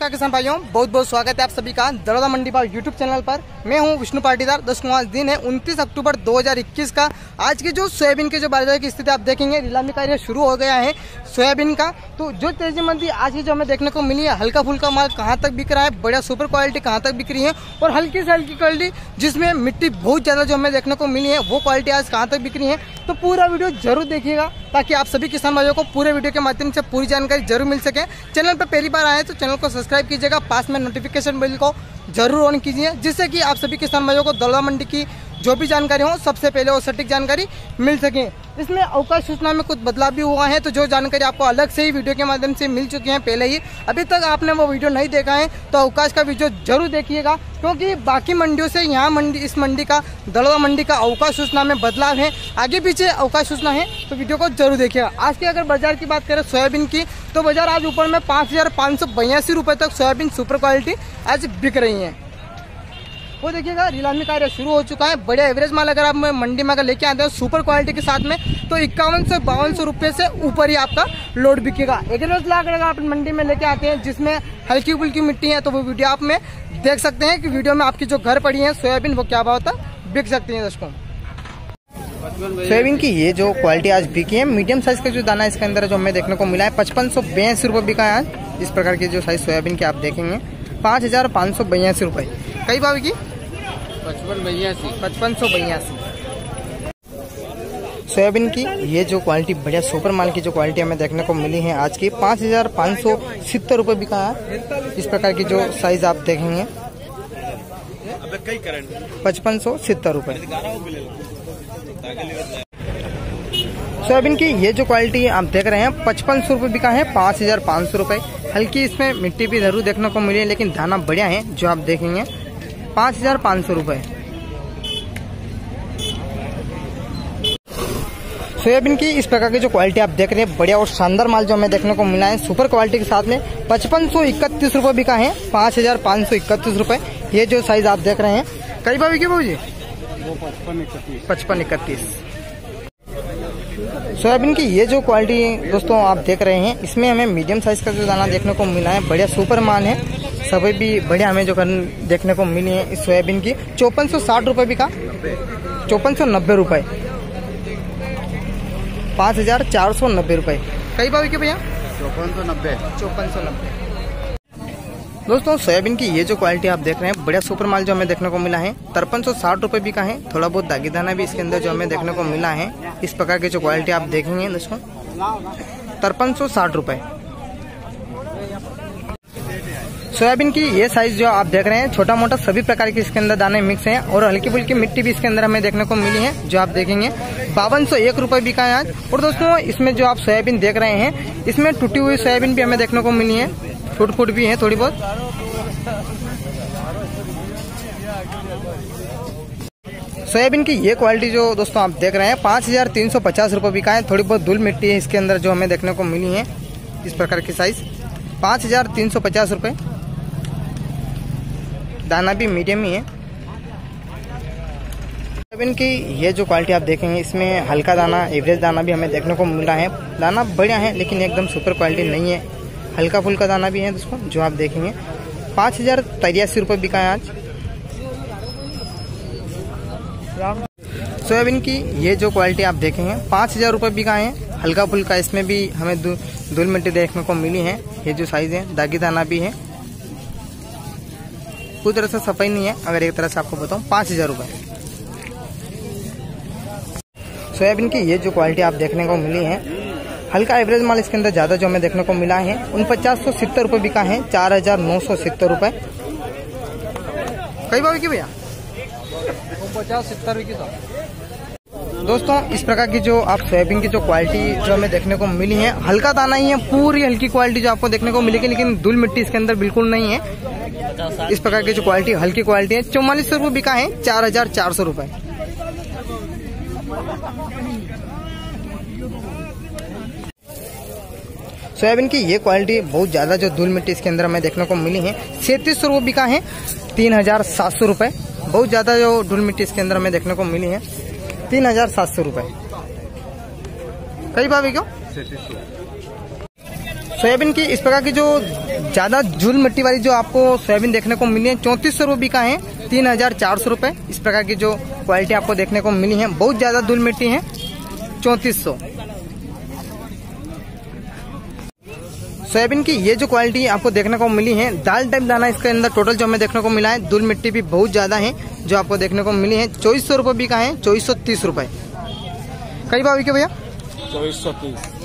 नमस्कार किसान भाइयों, बहुत बहुत स्वागत है आप सभी का दरोदा मंडी भाव यूट्यूब चैनल पर। मैं हूँ विष्णु पाटीदार, दस कुमार दिन है 29 अक्टूबर 2021 का। आज की जो सोयाबीन के जो बाज़ार की स्थिति आप देखेंगे, नीलामी कार्य शुरू हो गया है सोयाबीन का। तो जो तेज़ी मंदी आज की जो हमें देखने को मिली है, हल्का फुल्का माल कहाँ तक बिक रहा है, बढ़िया सुपर क्वालिटी कहाँ तक बिक रही है और हल्की से हल्की क्वालिटी, जिसमें मिट्टी बहुत ज़्यादा जो हमें देखने को मिली है, वो क्वालिटी आज कहाँ तक बिक रही है तो पूरा वीडियो ज़रूर देखिएगा, ताकि आप सभी किसान भाइयों को पूरे वीडियो के माध्यम से पूरी जानकारी ज़रूर मिल सके। चैनल पर पहली बार आए तो चैनल को सब्सक्राइब कीजिएगा, पास में नोटिफिकेशन बिल को ज़रूर ऑन कीजिए, जिससे कि आप सभी किसान भाइयों को दलवा मंडी की जो भी जानकारी हो, सबसे पहले वो सटीक जानकारी मिल सके। इसमें अवकाश सूचना में कुछ बदलाव भी हुआ है तो जो जानकारी आपको अलग से ही वीडियो के माध्यम से मिल चुकी है, पहले ही। अभी तक आपने वो वीडियो नहीं देखा है तो अवकाश का वीडियो ज़रूर देखिएगा, क्योंकि बाकी मंडियों से यहाँ मंडी, इस मंडी का, दड़वा मंडी का अवकाश सूचना में बदलाव है। आगे पीछे अवकाश सूचना है तो वीडियो को ज़रूर देखिएगा। आज की अगर बाज़ार की बात करें सोयाबीन की तो बाज़ार आज ऊपर में पाँच हज़ार तक सोयाबीन सुपर क्वालिटी आज बिक रही है। वो देखिएगा नीलामी कार्य शुरू हो चुका है। बड़े एवरेज माल अगर आप मंडी में अगर लेके आते हैं सुपर क्वालिटी के साथ में तो इक्यावन से बावन सौ रुपये से ऊपर ही आपका लोड बिकेगा। एवरेज लाख अगर आप मंडी में लेके आते हैं, जिसमें हल्की फुल्की मिट्टी है तो वो वीडियो आप में देख सकते हैं कि वीडियो में आपकी जो घर पड़ी है, सोयाबीन, वो क्या भाव था, बिक सकती है दोस्तों सोयाबीन की ये जो क्वालिटी आज बिकी है मीडियम साइज़ का जो दाना इसके अंदर जो हमें देखने को मिला है, पचपन सौ बयासी रुपये बिका है इस प्रकार की जो साइज़ सोयाबीन की आप देखेंगे, पाँच हज़ार पाँच सौ बयासी रुपये। कई भाव की? पचपन बयासी, पचपन सौ बयासी। सोयाबीन की ये जो क्वालिटी, बढ़िया सुपर माल की जो क्वालिटी हमें देखने को मिली है आज की, पाँच हज़ार पाँच सौ सितर रुपये बिका है। इस प्रकार की जो साइज़ आप देखेंगे, पचपन सौ सितर रुपये सोयाबीन की ये जो क्वालिटी आप देख रहे हैं, पचपन सौ रुपये बिका है, पाँच हज़ार पाँच सौ रुपये हल्की इसमें मिट्टी भी ज़रूर देखने को मिली है, लेकिन दाना बढ़िया है, जो आप देखेंगे। पाँच हज़ार पाँच सौ रुपये सोयाबीन की इस प्रकार की जो क्वालिटी आप देख रहे हैं, बढ़िया और शानदार माल जो हमें देखने को मिला है सुपर क्वालिटी के साथ में पचपन सौ इकतीस रूपए बिका है, पाँच हज़ार पाँच सौ इकतीस रूपए। ये जो साइज़ आप देख रहे हैं कई बार बिके बाबू जी पचपन इकतीस। सोयाबीन की ये जो क्वालिटी दोस्तों आप देख रहे हैं, इसमें हमें मीडियम साइज़ का जो दाना देखने को मिला है, बढ़िया सुपर माल है। सभी भी बढ़िया हमें जो कर देखने को मिली है इस सोयाबीन की। चौपन सौ साठ रुपये भी का। चौपन सौ नब्बे रुपये पाँच हज़ार चार सौ नब्बे रुपये कई भाव के भैया? चौपन सौ नब्बे। चौपन सौ नब्बे। दोस्तों सोयाबीन की ये जो क्वालिटी आप देख रहे हैं बढ़िया सुपर माल जो हमें देखने को मिला है तिरपन सौ साठ रुपये भी का है। थोड़ा बहुत दागी दाना भी इसके अंदर जो हमें देखने को मिला है। इस प्रकार की जो क्वालिटी आप देखेंगे दोस्तों तिरपन सौ साठ रुपये सोयाबीन की ये साइज़ जो आप देख रहे हैं छोटा मोटा सभी प्रकार के इसके अंदर दाने मिक्स हैं और हल्की फुल्की मिट्टी भी इसके अंदर हमें देखने को मिली है, जो आप देखेंगे। बावन सौ एक रुपये बिका है आज। और दोस्तों, इसमें जो आप सोयाबीन देख रहे हैं, इसमें टूटी हुई सोयाबीन भी हमें देखने को मिली है। फुट फुट भी है थोड़ी बहुत। सोयाबीन की ये क्वालिटी जो दोस्तों आप देख रहे हैं, पाँच हज़ार तीन सौ पचास रुपये बिका है। थोड़ी बहुत धूल मिट्टी है इसके अंदर जो हमें देखने को मिली है, इस प्रकार की साइज़ पाँच हज़ार तीन सौ पचास रुपये दाना भी मीडियम ही है। सोयाबीन की ये जो क्वालिटी आप देखेंगे, इसमें हल्का दाना एवरेज दाना भी हमें देखने को मिल रहा है। दाना बढ़िया है, लेकिन एकदम सुपर क्वालिटी नहीं है। हल्का फुल्का दाना भी है दोस्तों, जो आप देखेंगे। पाँच हज़ार तिरासी रुपये बिका है आज। सोयाबीन की ये जो क्वालिटी आप देखेंगे, पाँच हज़ार रुपये बिका है। हल्का फुल्का इसमें भी हमें धूल मिट्टी देखने को मिली है। ये जो साइज़ है दागी दाना भी है। पूरी तरह से सफ़ाई नहीं है अगर एक तरह से आपको बताऊँ पाँच हज़ार रुपये सोयाबीन की ये जो क्वालिटी आप देखने को मिली है हल्का एवरेज माल इसके अंदर ज़्यादा जो हमें देखने को मिला है उन पचास सौ सितर रुपये बिका है चार हज़ार नौ सौ सितर रुपये कई बार की भैया? पचास सत्तर की दोस्तों इस प्रकार की जो आप सोयाबीन की जो क्वालिटी जो हमें देखने को मिली है हल्का दाना ही है पूरी हल्की क्वालिटी जो आपको देखने को मिलेगी लेकिन धूल मिट्टी इसके अंदर बिल्कुल नहीं है। इस प्रकार की जो क्वालिटी हल्की क्वालिटी है चौवालीस सौ रुपये बिका है चार हज़ार चार सौ रुपये। सोयाबीन की ये क्वालिटी बहुत ज़्यादा जो धूल मिट्टी इसके अंदर हमें देखने को मिली है सैंतीस सौ रुपये बिका है तीन हज़ार सात सौ रुपये। बहुत ज़्यादा जो धूल मिट्टी इसके अंदर हमें देखने को मिली है तीन हज़ार सात सौ रुपये। कई भाभी क्यों सोयाबीन की इस प्रकार की जो ज़्यादा झूल मिट्टी वाली जो आपको सोयाबीन देखने को मिली है, चौंतीस सौ रुपये का है, तीन हज़ार चार सौ रुपये इस प्रकार की जो क्वालिटी आपको देखने को मिली है, बहुत ज़्यादा धूल मिट्टी है, चौंतीस सौ। सोयाबीन की ये जो क्वालिटी आपको देखने को मिली है, दाल टाइप दाना इसके अंदर टोटल जो हमें देखने को मिला है, धूल मिट्टी भी बहुत ज़्यादा है, जो आपको देखने को मिली है, चौबीस सौ रुपये भी का है, चौबीस सौ तीस रुपये कई भाव के भैया? चौबीस सौ तीस।